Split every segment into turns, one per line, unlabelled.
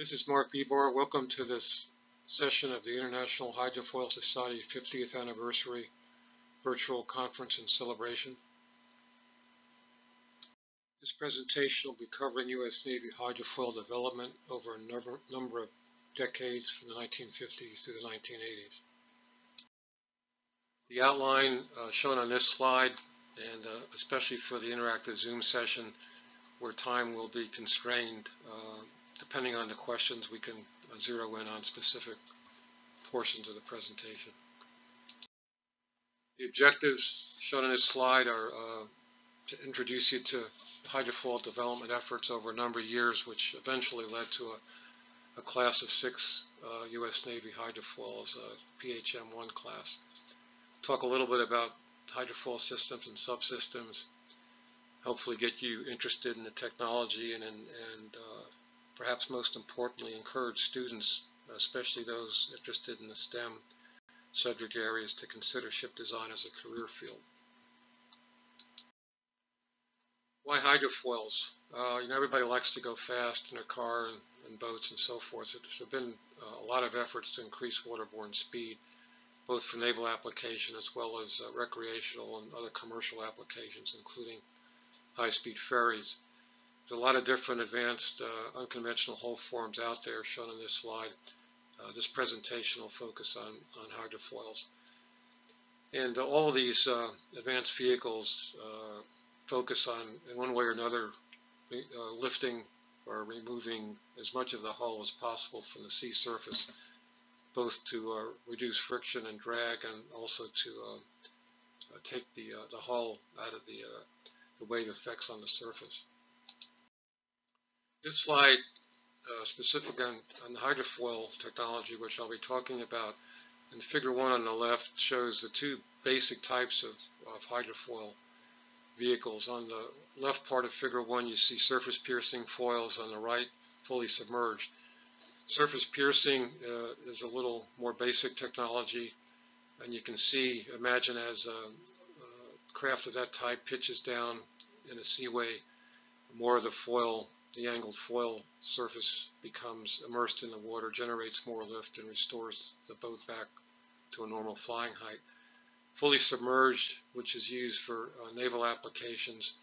This is Mark Bebar. Welcome to this session of the International Hydrofoil Society 50th Anniversary Virtual Conference and Celebration. This presentation will be covering U.S. Navy hydrofoil development over a number, number of decades from the 1950s to the 1980s. The outline uh, shown on this slide, and uh, especially for the interactive Zoom session, where time will be constrained, uh, depending on the questions, we can uh, zero in on specific portions of the presentation. The objectives shown in this slide are uh, to introduce you to hydrofoil development efforts over a number of years, which eventually led to a, a class of six uh, U.S. Navy hydrofoils, a PHM-1 class. Talk a little bit about hydrofoil systems and subsystems, hopefully get you interested in the technology and, and, and uh, perhaps most importantly encourage students, especially those interested in the STEM subject areas to consider ship design as a career field. Why hydrofoils? Uh, you know, everybody likes to go fast in a car and, and boats and so forth. There's been uh, a lot of efforts to increase waterborne speed, both for naval application as well as uh, recreational and other commercial applications, including high-speed ferries. There's a lot of different advanced uh, unconventional hull forms out there shown in this slide. Uh, this presentation will focus on, on hydrofoils. And all of these uh, advanced vehicles focus on, in one way or another, uh, lifting or removing as much of the hull as possible from the sea surface, both to uh, reduce friction and drag and also to uh, uh take the, uh, the hull out of the, uh, the wave effects on the surface. This slide, uh, specific on, on the hydrofoil technology, which I'll be talking about, in figure one on the left shows the two basic types of, of hydrofoil vehicles. On the left part of figure one, you see surface piercing foils. On the right, fully submerged. Surface piercing uh, is a little more basic technology, and you can see, imagine as a, a craft of that type pitches down in a seaway, more of the foil, the angled foil surface becomes immersed in the water, generates more lift, and restores the boat back to a normal flying height. Fully submerged, which is used for uh, naval applications,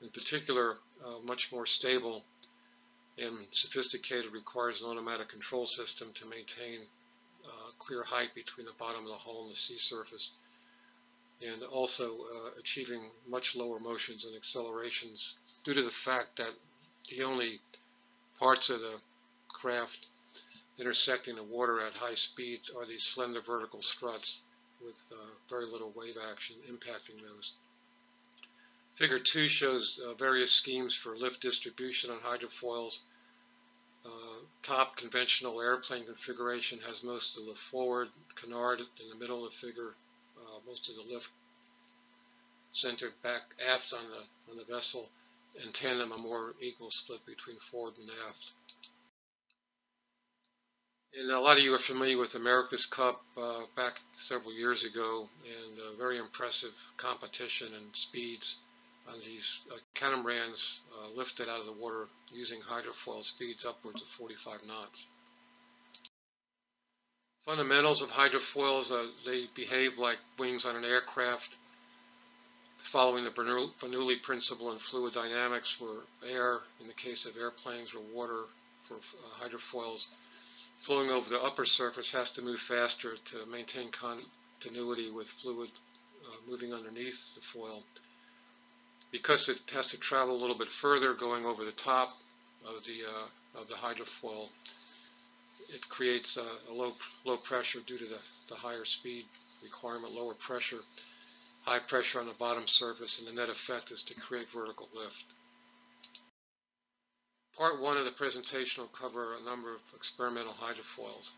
in particular, uh, much more stable and sophisticated, requires an automatic control system to maintain uh, clear height between the bottom of the hull and the sea surface, and also uh, achieving much lower motions and accelerations due to the fact that the only parts of the craft intersecting the water at high speeds are these slender vertical struts with uh, very little wave action impacting those. Figure 2 shows uh, various schemes for lift distribution on hydrofoils. Uh, top conventional airplane configuration has most of the forward canard in the middle of the figure, uh, most of the lift centered back aft on the, on the vessel, and tandem a more equal split between forward and aft. And a lot of you are familiar with America's Cup uh, back several years ago and a very impressive competition and speeds on these uh, catamarans uh, lifted out of the water using hydrofoil speeds upwards of 45 knots. Fundamentals of hydrofoils, uh, they behave like wings on an aircraft following the Bernoulli principle in fluid dynamics where air, in the case of airplanes, or water for uh, hydrofoils, flowing over the upper surface has to move faster to maintain continuity with fluid uh, moving underneath the foil. Because it has to travel a little bit further going over the top of the, uh, of the hydrofoil, it creates a, a, low, low pressure due to the, the higher speed requirement, lower pressure, high pressure on the bottom surface, and the net effect is to create vertical lift. Part one of the presentation will cover a number of experimental hydrofoils.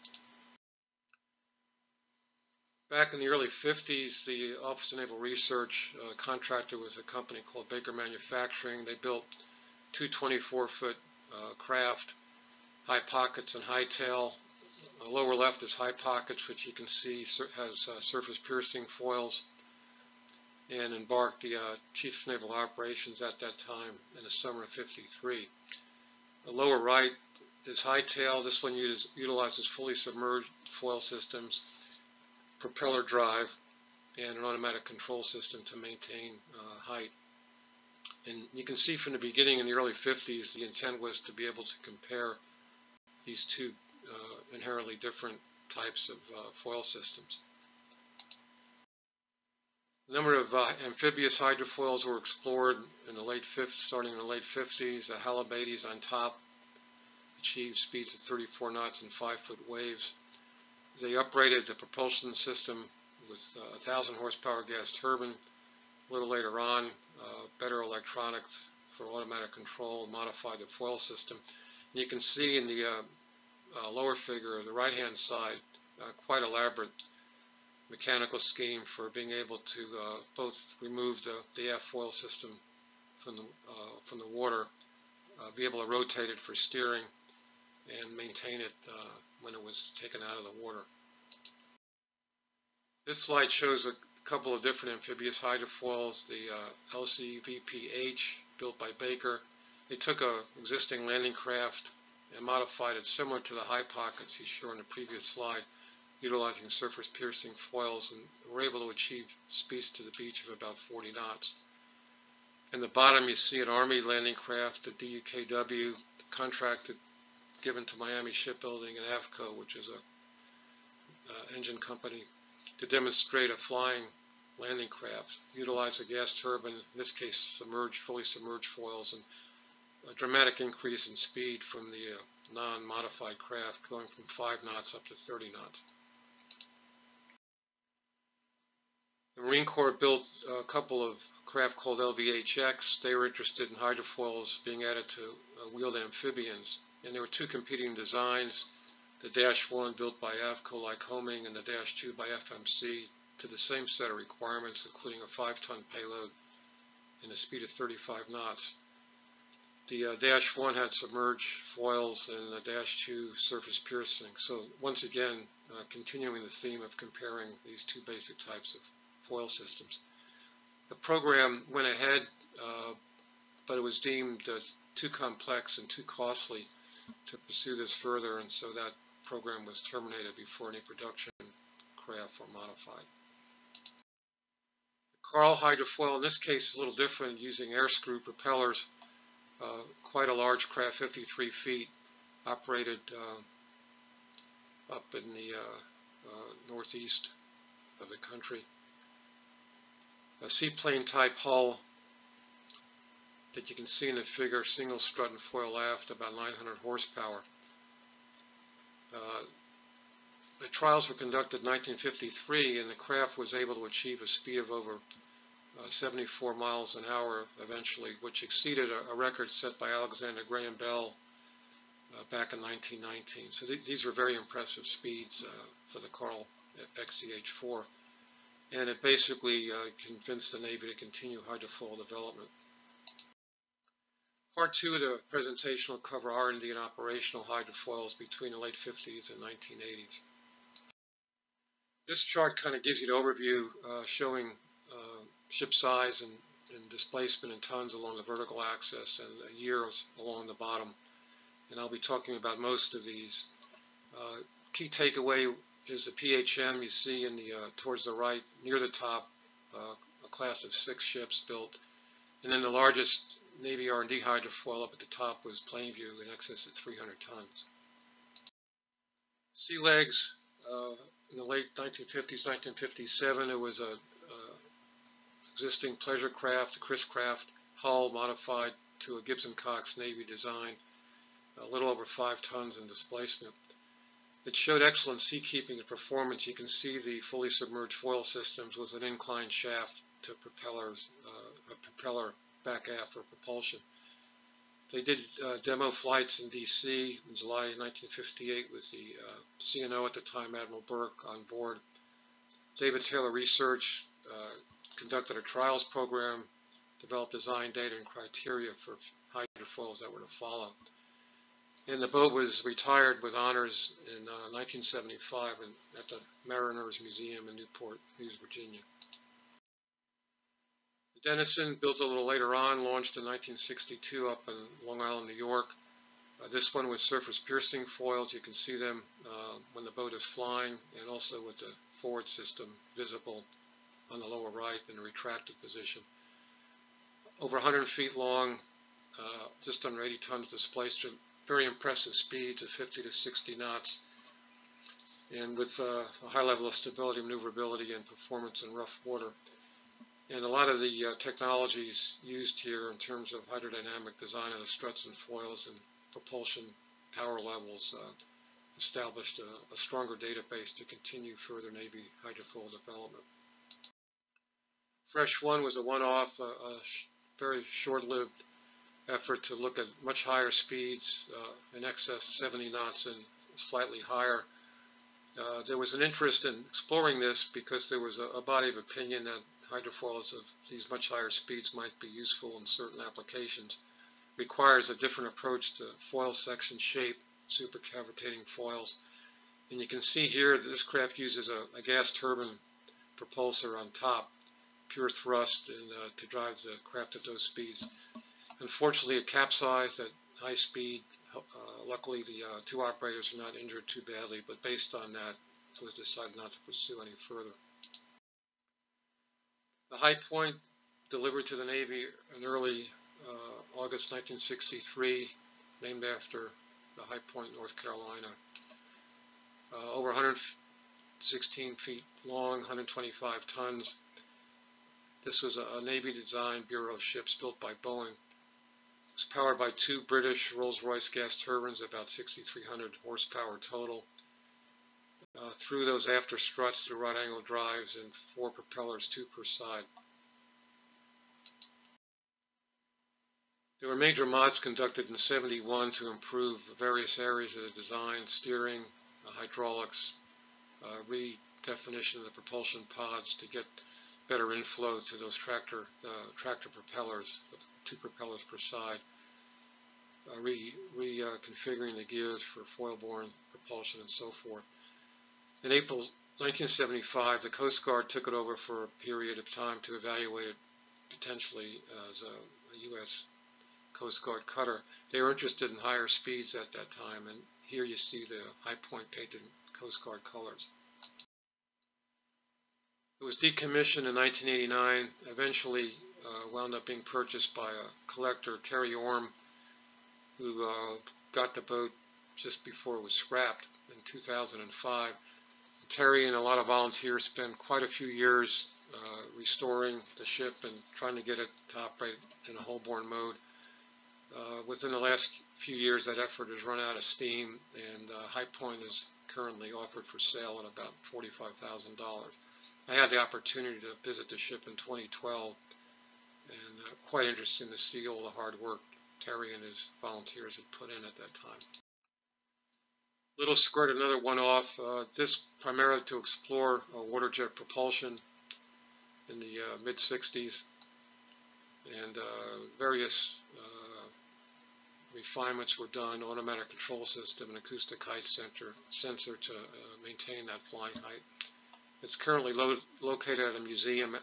Back in the early 50s, the Office of Naval Research uh, contracted with a company called Baker Manufacturing. They built two 24-foot uh, craft, high pockets and Hightail. The lower left is high pockets, which you can see has uh, surface piercing foils, and embarked the uh, Chief of Naval Operations at that time in the summer of 53. The lower right is Hightail. This one uses, utilizes fully submerged foil systems, propeller drive, and an automatic control system to maintain uh, height. And you can see from the beginning in the early 50s, the intent was to be able to compare these two uh, inherently different types of uh, foil systems. A number of uh, amphibious hydrofoils were explored in the late 50s, starting in the late 50s. The Halobates on top achieved speeds of 34 knots and 5-foot waves. They uprated the propulsion system with uh, a 1,000 horsepower gas turbine. A little later on, uh, better electronics for automatic control, modified the foil system. And you can see in the uh, uh, lower figure, the right-hand side, uh, quite elaborate mechanical scheme for being able to uh, both remove the, the aft foil system from the, uh, from the water, uh, be able to rotate it for steering, and maintain it uh, when it was taken out of the water. This slide shows a couple of different amphibious hydrofoils, the LCVPH built by Baker. They took a existing landing craft and modified it similar to the high pockets you saw in the previous slide, utilizing surface piercing foils and were able to achieve speeds to the beach of about 40 knots. In the bottom you see an Army landing craft, the DUKW, contracted given to Miami Shipbuilding and AVCO, which is a uh, engine company, to demonstrate a flying landing craft, utilize a gas turbine, in this case submerged, fully submerged foils, and a dramatic increase in speed from the uh, non-modified craft going from 5 knots up to 30 knots. The Marine Corps built a couple of craft called LVHX. They were interested in hydrofoils being added to uh, wheeled amphibians. And there were two competing designs, the Dash 1 built by AVCO Lycoming and the Dash 2 by FMC to the same set of requirements, including a 5-ton payload and a speed of 35 knots. The uh, Dash 1 had submerged foils and the Dash 2 surface piercing. So once again, uh, continuing the theme of comparing these two basic types of foil systems. The program went ahead, uh, but it was deemed uh, too complex and too costly to pursue this further, and so that program was terminated before any production craft were modified. The Carl hydrofoil, in this case, is a little different, using air screw propellers uh, quite a large craft, 53 feet, operated uh, up in the uh, northeast of the country. A seaplane type hull that you can see in the figure, single strut and foil aft, about 900 horsepower. Uh, the trials were conducted in 1953 and the craft was able to achieve a speed of over uh, 74 miles an hour eventually, which exceeded a, a record set by Alexander Graham Bell uh, back in 1919. So th these were very impressive speeds uh, for the Carl XCH-4. And it basically uh, convinced the Navy to continue hydrofoil development. Part two of the presentation will cover R&D and operational hydrofoils between the late 50s and 1980s. This chart kind of gives you an overview uh, showing uh, ship size and, and displacement in tons along the vertical axis and years along the bottom. And I'll be talking about most of these. Uh, key takeaway is the PHM you see in the uh, towards the right near the top, uh, a class of six ships built. And then the largest Navy R&D hydrofoil up at the top was Plainview in excess of 300 tons. Sea legs, uh, in the late 1950s, 1957, it was a existing pleasure craft, the Chris Craft hull modified to a Gibbs & Cox Navy design, a little over five tons in displacement. It showed excellent seakeeping and performance. You can see the fully submerged foil systems with an inclined shaft to propellers, uh, a propeller back aft for propulsion. They did uh, demo flights in D.C. in July 1958 with the uh, CNO at the time, Admiral Burke, on board. David Taylor Research uh, conducted a trials program, developed design data and criteria for hydrofoils that were to follow. And the boat was retired with honors in uh, 1975 in, at the Mariners Museum in Newport News, Virginia. The Denison, built a little later on, launched in 1962 up in Long Island, New York. Uh, this one with surface piercing foils, you can see them uh, when the boat is flying and also with the forward system visible on the lower right in a retracted position. Over 100 feet long, uh, just under 80 tons displacement, very impressive speeds of 50 to 60 knots, and with uh, a high level of stability, maneuverability, and performance in rough water. And a lot of the uh, technologies used here in terms of hydrodynamic design of the struts and foils and propulsion power levels uh, established a, a, stronger database to continue further Navy hydrofoil development. Fresh 1 was a one-off, a sh very short-lived effort to look at much higher speeds, uh, in excess 70 knots and slightly higher. Uh, there was an interest in exploring this because there was a, a body of opinion that hydrofoils of these much higher speeds might be useful in certain applications. Requires a different approach to foil section shape, supercavitating foils. And you can see here that this craft uses a, a gas turbine propulsor on top, pure thrust, and uh, to drive the craft at those speeds. Unfortunately, it capsized at high speed. Uh, luckily, the uh, two operators were not injured too badly, but based on that, it was decided not to pursue any further. The High Point delivered to the Navy in early uh, August 1963, named after the High Point, North Carolina. Uh, over 116 feet long, 125 tons. This was a, a Navy-designed Bureau of ships built by Boeing. It's powered by two British Rolls-Royce gas turbines, about 6,300 horsepower total. Uh, through those after struts, the right angle drives, and four propellers, two per side. There were major mods conducted in 71 to improve various areas of the design, steering, uh, hydraulics, uh, redefinition of the propulsion pods to get better inflow to those tractor uh, tractor propellers, two propellers per side, uh, reconfiguring re, uh, the gears for foil-borne propulsion and so forth. In April 1975, the Coast Guard took it over for a period of time to evaluate it potentially as a, a U.S. Coast Guard cutter. They were interested in higher speeds at that time, and here you see the High Point painted Coast Guard colors. It was decommissioned in 1989, eventually uh, wound up being purchased by a collector, Terry Orme, who uh, got the boat just before it was scrapped in 2005. Terry and a lot of volunteers spent quite a few years uh, restoring the ship and trying to get it to operate in a hull-borne mode. Uh, within the last few years, that effort has run out of steam, and uh, High Point is currently offered for sale at about $45,000. I had the opportunity to visit the ship in 2012, and uh, quite interesting to see all the hard work Terry and his volunteers had put in at that time. Little Squirt, another one-off, uh, this primarily to explore uh, water jet propulsion in the uh, mid-60s, and uh, various uh, refinements were done, automatic control system, and acoustic height center, sensor to maintain that flying height. It's currently lo located at a museum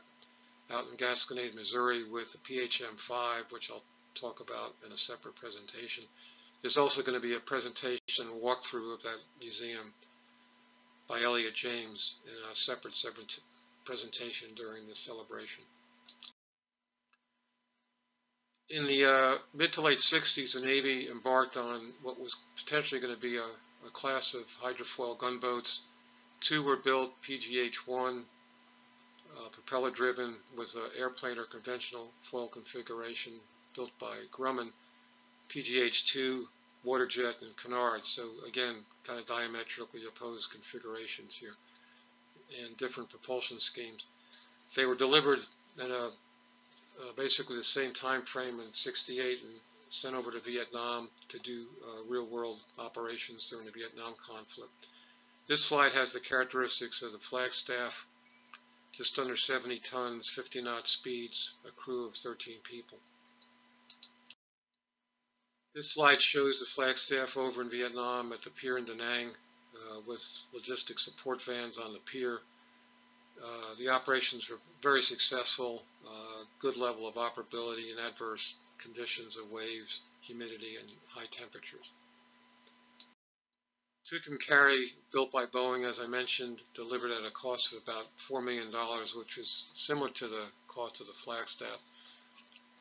out in Gasconade, Missouri with the PHM-5, which I'll talk about in a separate presentation. There's also going to be a presentation, walkthrough of that museum by Elliot James in a separate, separate presentation during the celebration. In the uh, mid to late 60s, the Navy embarked on what was potentially going to be a, a class of hydrofoil gunboats Two were built, PGH-1, uh, propeller-driven was an airplane or conventional foil configuration built by Grumman. PGH-2, waterjet and canard. So again, kind of diametrically opposed configurations here and different propulsion schemes. They were delivered in a uh, basically the same time frame in 68 and sent over to Vietnam to do uh, real-world operations during the Vietnam conflict. This slide has the characteristics of the Flagstaff, just under 70 tons, 50 knot speeds, a crew of 13 people. This slide shows the Flagstaff over in Vietnam at the pier in Da Nang uh, with logistics support vans on the pier. Uh, the operations were very successful, uh, good level of operability in adverse conditions of waves, humidity, and high temperatures. Tucumcari, built by Boeing, as I mentioned, delivered at a cost of about $4 million, which was similar to the cost of the Flagstaff.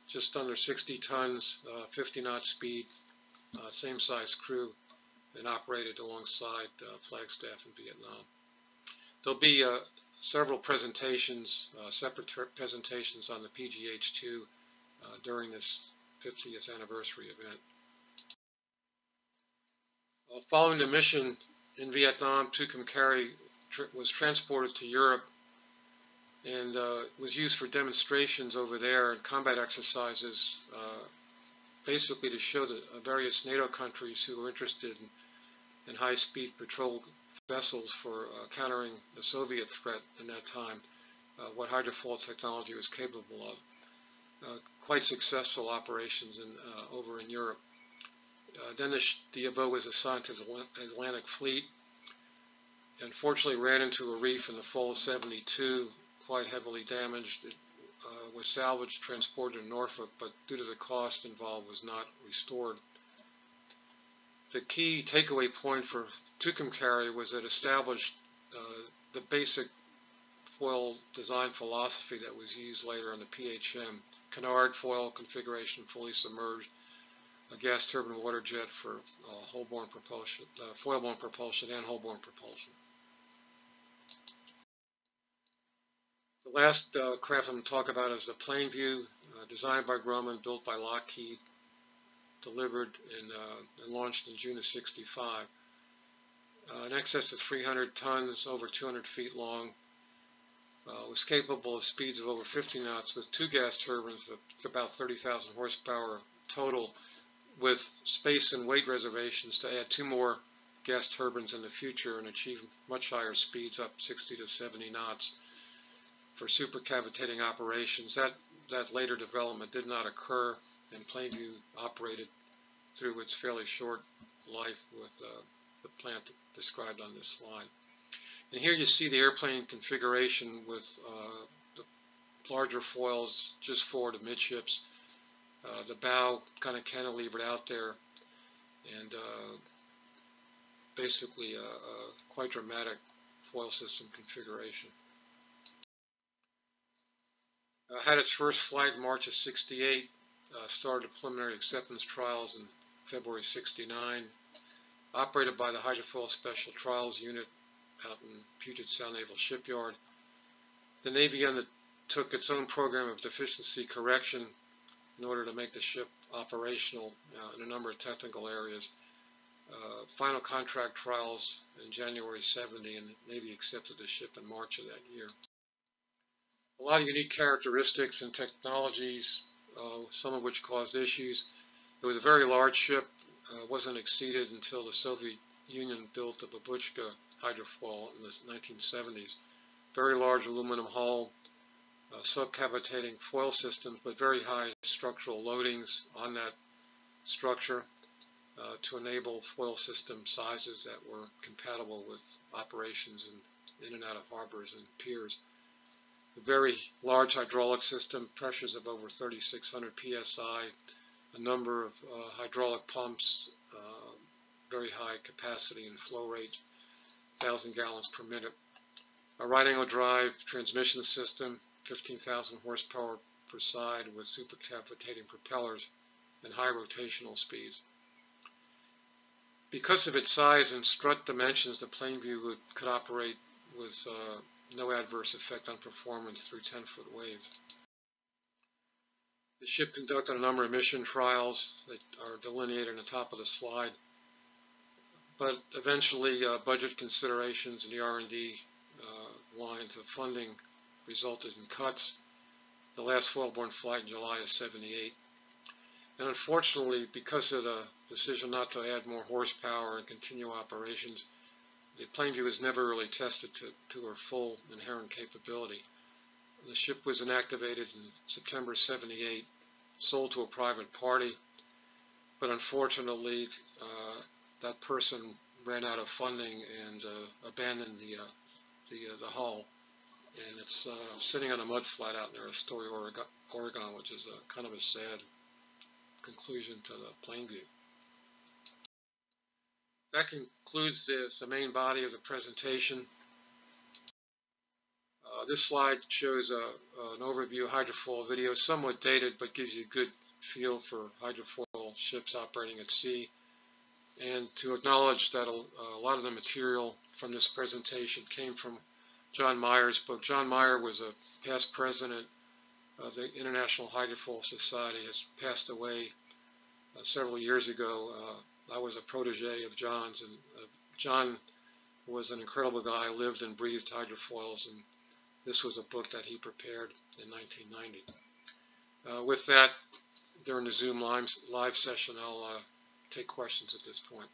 Just under 60 tons, uh, 50 knot speed, uh, same size crew, and operated alongside uh, Flagstaff in Vietnam. There'll be uh, several presentations, uh, separate presentations on the PGH-2 uh, during this 50th anniversary event. Following the mission in Vietnam, Tucumcari tr was transported to Europe and uh, was used for demonstrations over there and combat exercises, uh, basically to show the uh, various NATO countries who were interested in, in high-speed patrol vessels for uh, countering the Soviet threat in that time, uh, what hydrofoil technology was capable of. Uh, quite successful operations in, over in Europe. Then the, the boat was assigned to the Atlantic Fleet. Unfortunately, ran into a reef in the fall of 72 quite heavily damaged. It uh, was salvaged, transported to Norfolk, but due to the cost involved was not restored. The key takeaway point for Tucumcari was it established uh, the basic foil design philosophy that was used later on the PHM. Canard foil configuration, fully submerged, a gas turbine water jet for uh, hull-borne propulsion, uh, foil-borne propulsion and hull-borne propulsion. The last uh, craft I'm going to talk about is the Plainview, uh, designed by Grumman, built by Lockheed, delivered in, uh, and launched in June of 65. Uh, in excess of 300 tons, over 200 feet long, uh, was capable of speeds of over 50 knots with two gas turbines of about 30,000 horsepower total with space and weight reservations to add two more gas turbines in the future and achieve much higher speeds up 60 to 70 knots for supercavitating operations. That, that later development did not occur, and Plainview operated through its fairly short life with uh, the plant described on this slide. And here you see the airplane configuration with uh, the larger foils just forward of midships, uh, the bow kind of cantilevered out there, and uh, basically a, a quite dramatic foil system configuration. Uh, had its first flight in March of 68, uh, started preliminary acceptance trials in February 69, operated by the Hydrofoil Special Trials Unit out in Puget Sound Naval Shipyard. The Navy undertook its own program of deficiency correction in order to make the ship operational uh, in a number of technical areas. Uh, final contract trials in January 70 and the Navy accepted the ship in March of that year a lot of unique characteristics and technologies, uh, some of which caused issues. It was a very large ship, uh, wasn't exceeded until the Soviet Union built the Babochka hydrofoil in the 1970s. Very large aluminum hull, uh, subcavitating foil systems, but very high structural loadings on that structure uh, to enable foil system sizes that were compatible with operations in, in and out of harbors and piers a very large hydraulic system, pressures of over 3,600 psi, a number of uh, hydraulic pumps, uh, very high capacity and flow rate, 1,000 gallons per minute. A right angle drive transmission system, 15,000 horsepower per side with supercavitating propellers and high rotational speeds. Because of its size and strut dimensions, the Plainview would, could operate with uh, no adverse effect on performance through 10-foot waves. The ship conducted a number of mission trials that are delineated on the top of the slide, but eventually uh, budget considerations and the R&D uh, lines of funding resulted in cuts. The last foil-borne flight in July of 78. And unfortunately, because of the decision not to add more horsepower and continue operations, the Plainview was never really tested to, to her full inherent capability. The ship was inactivated in September 78, sold to a private party, but unfortunately uh, that person ran out of funding and uh, abandoned the, uh, the, uh, the hull. And it's uh, sitting on a mud flat out near Astoria, Oregon, which is a kind of a sad conclusion to the plane Plainview. that concludes the, the main body of the presentation. Uh, this slide shows a, an overview of hydrofoil video, somewhat dated, but gives you a good feel for hydrofoil ships operating at sea. And to acknowledge that a, a lot of the material from this presentation came from John Meyer's book. John Meyer was a past president of the International Hydrofoil Society, has passed away uh, several years ago. Uh, I was a protege of John's, and uh, John was an incredible guy, lived and breathed hydrofoils, and this was a book that he prepared in 1990. Uh, with that, during the Zoom live, live session, I'll uh, take questions at this point.